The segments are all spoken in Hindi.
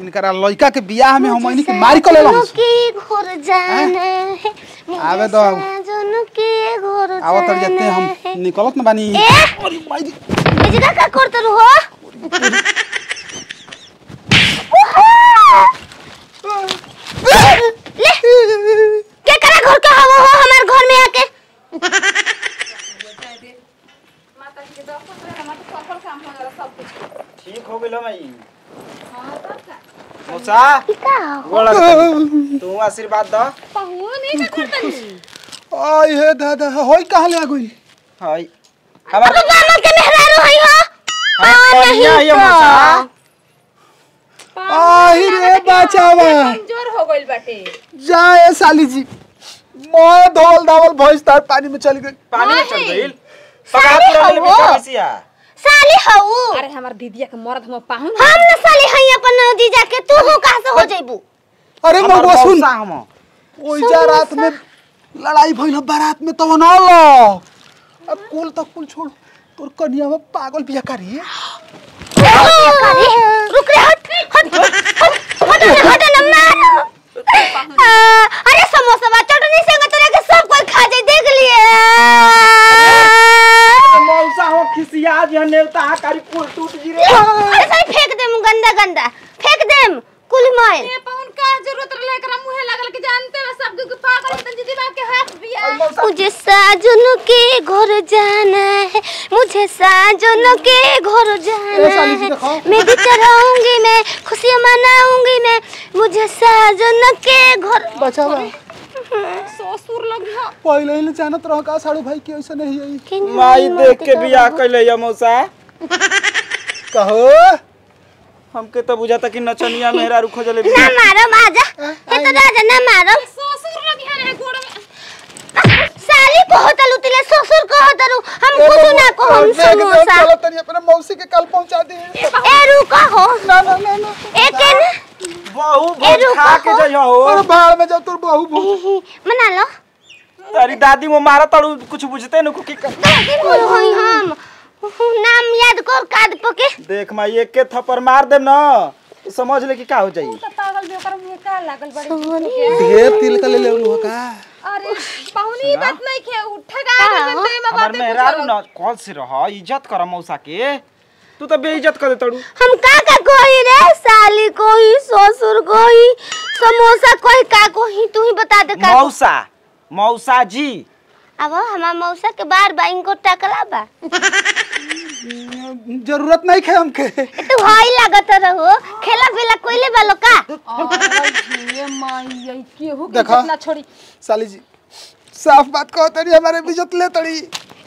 इनकरा लड़का के बियाह में हम इनके मारी कर लेला की घर जाना है? आवे दो। जनु के घोर आवत तड़ जाते जाना हम निकलत न बानी! अरे माई ए का करत रहो ले के करा घर का हवा हो हमार घर में आके ठीक हो गेलो माई का हो गोड़ तू आशीर्वाद दो। आई हे दादा होई कहाँ ले आ गई? हाय हमार तो मामा के मेहरारू हई हो। हाँ, नहीं ये तो। मौसा? आई रे बचावा। कमज़ोर हो गइल बाटे। जाए साली जी मैं धोल धावल भैंस तार पानी में चली गई। पानी में चल पका पूरा हो। ले बिसिया। साली हऊ अरे हमार दीदिया के मरद हम पाहुन हम न साली हई अपन जीजा के तू हो कहाँ से हो जइबू अरे मगवा सुन ओइजा रात में लड़ाई भइल बारात में तो ना लो अब कुल तक कुल छोड़ तोर कनिया में पागल बिया करी रुक रे हट हट हट हट ना हट मारो अरे समोसा बा चटनी संग तोरा के सब कोई खा जाई देख लिए मौसा हो खिसिया जी नेवता कारी कुल टूट जी रे। अरे सारी फेंक देम गंदा गंदा। फेंक देम कुल मैल। ए पाहुन का ज़रूरत रहे एकरा मुहे लागल के जानते हो सब? के पागल तन जी दिमाग के हाथ बिया। मुझे साजन के घर जाना है। मुझे साजन के घर जाना है। मैं भी चढ़ाऊँगी मैं खुशियाँ मनाऊँगी मैं मुझे साजन के घर बचावा ससुर लग पहले ही जानत रह का साड़ू भाई की ऐसा नहीं है माई देख के करो। बियाह कैले या मौसा? कहो? हमके तो बुझाता कि नचनिया मेहरा रुखो जले ना मारो माजा। ए तो राजा ना मारो ससुर लग है गोड़ में साली को होतल उतले ससुर को होतल हम कुछ ना को हम समोसा चलो तनी अपने मौसी के कल पहुँचा दी ए रुका हो ना ना ना ना एक है ना बहु ए, भोज रुको खा के हो। जइयो हो में जब तोर बहू भू मना लो। तारी दादी वो मारा तड़ू कुछ बुझते न की? कर दादी बोल होई हम। नाम याद कर काद पके। देख माई एक के थप्पड़ मार देम न। समझ ले कि का हो जाई। तो पागल भी ओकर मुहे का लागल बड़ी ढेर तिल का ले ले लो का? अरे पाहुन बात नहीं के उठा गा का? दे में बात मेहरारू न कॉल से रह? इज़्ज़त कर मौसा के। तू तो बेइज्जत कर दे तड़ू. हम का का कोई रे साली कोई ससुर कोई समोसा कोई का कोई तू ही बता दे का मौसा मौसा जी अब हमार मौसा के बार बा इनको टकला बा। ज़रूरत नहीं खे हमके। तू हाई लागत रहो खेला बेला कोइले बालो का ये माई ये केहू के देखा। ना छोड़ी। साली जी साफ़ बात कहो तड़ी हमारे इज़्ज़त ले तड़ी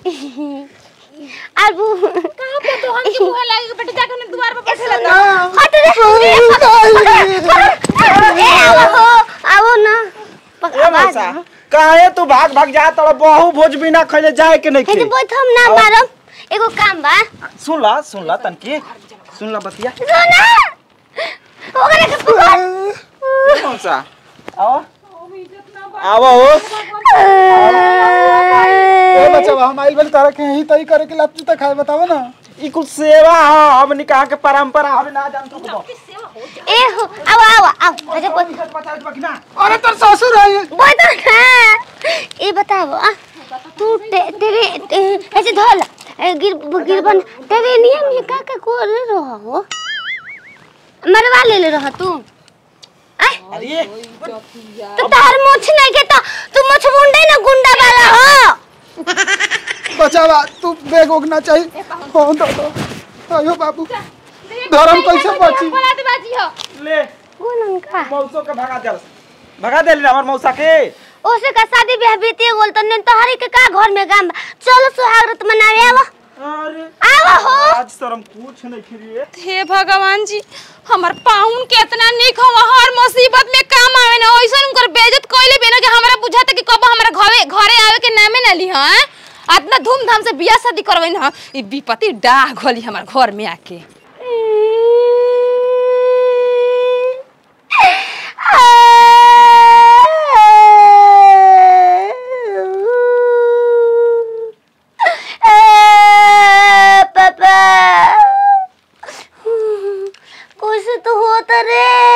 अब कहाँ पे तो हम के मुहे लागे बेटा जाके ने द्वार पे बैठे लगा हट रे ए आओ ना ए आवाज़ काहे तू भाग भाग जा तड़ बहु भोज बिना खइले जाए के नहीं हे तो बोथ हम ना मारम एगो काम बा। सुन ला सुन ला तनकी। सुन ला बतिया। सोना! ओकरे के पकड़। ए मौसा आओ आओ हो बच्चा हम आइल बल तारा के ही तई करे के लात जूता खाए बताओ ना। ई कुछ सेवा ह हमनी कहा के परंपरा हवे ना जान तू को ए हो आओ आओ आओ अरे बोथ पता है ना अरे तोर ससुर है बोथ ना ए बताओ आ तू तेरे ऐसे धोल। गिर गिर बन तेरे नियम ये का का को रहो हो? मरवा ले ले रह तू। अरे तो तार मोछ नहीं के तो तू मोछ मुंडे ना गुंडा वाला हो बचावा तू बेग उगना चाहिए हो दो दो। आयो बाबू। धर्म कैसे बची? बोला दे बाजी हो। ले। गुनन का मौसो के भगा दे। भगा दे हमर मौसा के। ओसे का शादी ब्याह बीती गोल तो ने तोहरी के का घर में गाम। चलो सुहागरत मनावे आवो अरे। आवो हो। आज शर्म कुछ नहीं खिरिए हे भगवान जी हमर पाहुन के इतना निक हो हर मुसीबत में काम आवे ना ओइसन उनकर बेइज्जत कइले बिना कि हमरा बुझाता कि कब हमरा घरे घरे आवे के नामे ना ली हाँ इतना धूमधाम से बियाह शादी करवेन, हाँ? ई विपत्ति डाह घोली हमर घर में आके। पापा कुछ तो होता रे।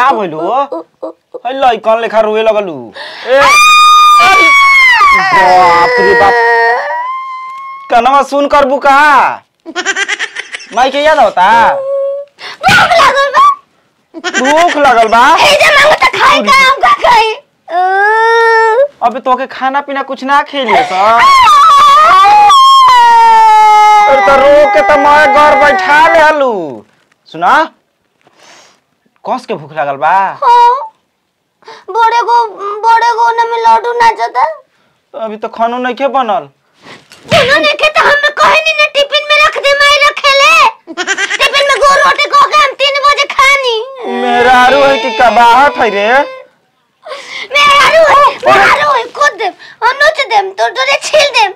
का भइलो है लइकन लेखा रोए लगलू ए बाप रे बाप कनवा सुन कर बुका माई के याद होता भूख लागल बा भूख लगल बा ए जे मांगो त खाई का हम का खाई अबे तोके खाना पीना कुछ ना खेलिए सर तो रो के तो मैं घर बैठा ले हलू सुना कस के भूख लगल बा? बड़े गो बड़े गो न में लड्डू नाचता अभी तो खानो नहीं के बनल। उन्होंने के तो हम कहे नहीं ना टिफ़िन में रख दे मैं रखेले टिफ़िन में गो रोटी को के हम तीन बजे खानी। मेरा आरू है कि कबाहट है रे? मैं आलू है मैं आलू है कूद दे और नोच देम तो तोरे छील देम।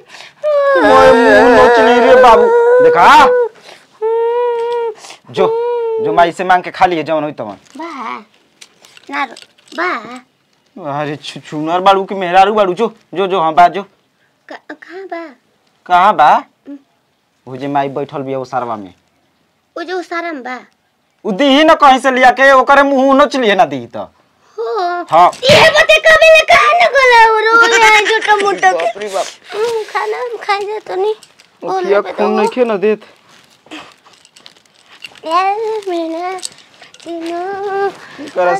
मोए मुँह नोच नहीं रे बाबू। देखा। जो। जो माई से मांग के खा लिए जवन होई तवन। बा ना रो बा। अरे छुनर बाड़ू कि मेहरारू बाड़ू जो जो जो हाँ बा जो। कहाँ बा? कहाँ बा? वो जे माई बैठल बिया वो सारवा में। वो जो सारम बा। उ दीही न कहीं से लिया के ओकरे मुँह नोच लिए ना दी तो। हो। हाँ। ये बते कभी ले कहा न गोला रो रे छोटा मोटा के बाप रे बाप। खाना खाई जा तो नहीं ओखिया खून नहीं खे न देत।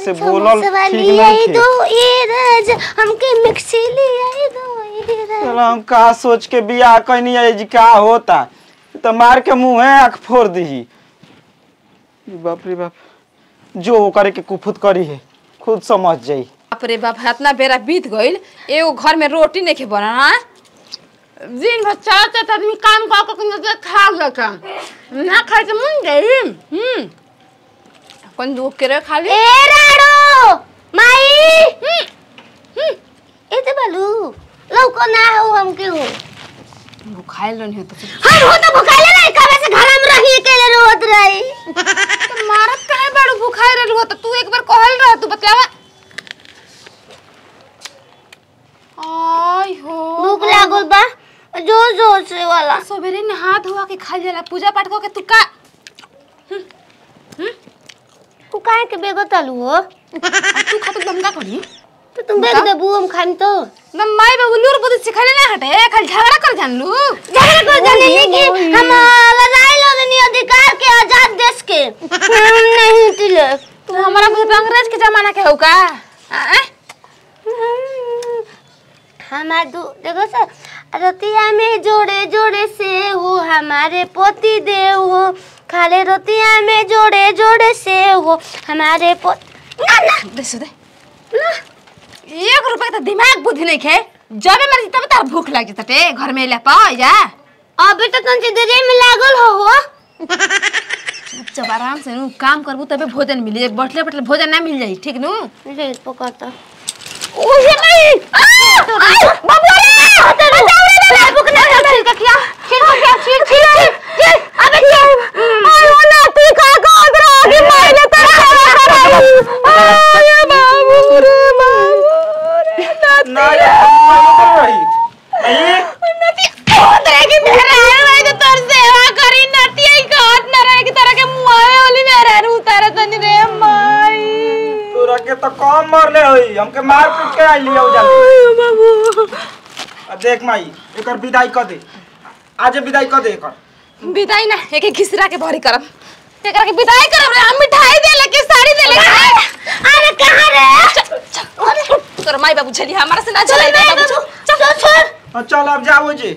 से बोलल ठीक नहीं हमके मिक्सी ले आई दो ये राज चलो हम कहा सोच के बियाह कहनी है जी का होता? तो मार के मुँह है आँख फोड़ दी बाप रे बाप जो करे के कुफुत करी है खुद समझ जाई। बाप रे बाप इतना बेरा बीत गइल एगो घर में रोटी नहीं के बना हाँ? दिन भर चलते तो आदमी काम कर कर के खा जाता ना खाए तो मन गई हम्म कौन दुख के रे खाली ए राड़ो माई ए ते बालू लौको ना हो हमके हो भुखाइल रहनी हो तो हम हो तो भुखाले नहीं कबे से घर में रही अकेले रोत रही तो मारत काहे बाड़ू भुखाई रहलू हो तो तू एक बार कहल रह तू बतलावा आय हो भूख लागल बा जो जो से वाला। सवेरे नहा धोआ के खा जाला पूजा पाठ करके तू का तू काहे के बेगो तलू हो? तू खा तो दमका करी तो तुम बेग देबू हम खान तो। ना माई बाबू लूर बुद्धि सिखाले ना हटे खाली झगड़ा कर जानलू। झगड़ा कर जाने की कि हम लड़ाई लड़नी अधिकार के आज़ाद देश के हम नहीं तिले तू हमारा बुद्धि तो अंग्रेज़ के जमाना के हो का आ? हमार दू देखो सर रतिया में जोड़े जोड़े से हो हमारे पोती देव हो। खाले रतिया में जोड़े जोड़े से हो हमारे पो ना ना। दे सो दे। एक रुपए का तो दिमाग बुद्धि नहीं खे। जबे मर्ज़ी तब तार भूख लग जते घर में ले पा जा। अभी तो तंची देरी में लागल हो हो। जब आराम से नु काम करबू तबे भोजन मिली। बैठले बैठले भोजन ना मिल जाई ठीक नु? ले पकड़ता। ओहे नहीं! बाबू! रे बचाओ रे ले भूख ना छिल के खिया छिल खिया छिल छिल छिल अबे छिल आई ना तू का का अदरा आगे मार ले तेरा आय बाबू रे बाबू रे ना यार नहीं नती ओदरे की मेरे आए भाई तो तोर सेवा करी नती आई कहत न रहे की तरह के मुआवे वाली मेरे रू तारे तनी रे माई तोरा के तो कम मरले होई? हमके मार पीट के आई लिया जाली आय बाबू आ देख माई एक विदाई कर दे। आज विदाई कर दे एक विदाई ना एक एक घिसरा के भरी करब। एक के विदाई करब रे हम मिठाई दे ले के साड़ी दे ले अरे कहाँ रे? अरे तोर माई बाबू चली हमारा से ना चले बाबू। चल छोड़ हाँ, चल अब जाओ जी।